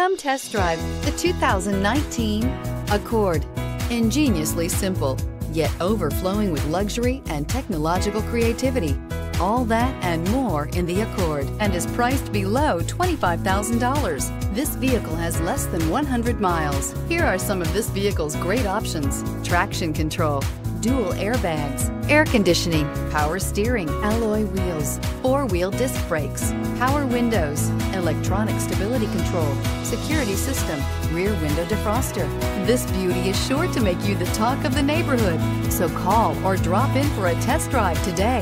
Come test drive the 2019 Accord. Ingeniously simple, yet overflowing with luxury and technological creativity. All that and more in the Accord and is priced below $25,000. This vehicle has less than 100 miles. Here are some of this vehicle's great options. Traction control, dual airbags, air conditioning, power steering, alloy wheels, four-wheel disc brakes, power windows, electronic stability control, security system, rear window defroster. This beauty is sure to make you the talk of the neighborhood. So call or drop in for a test drive today.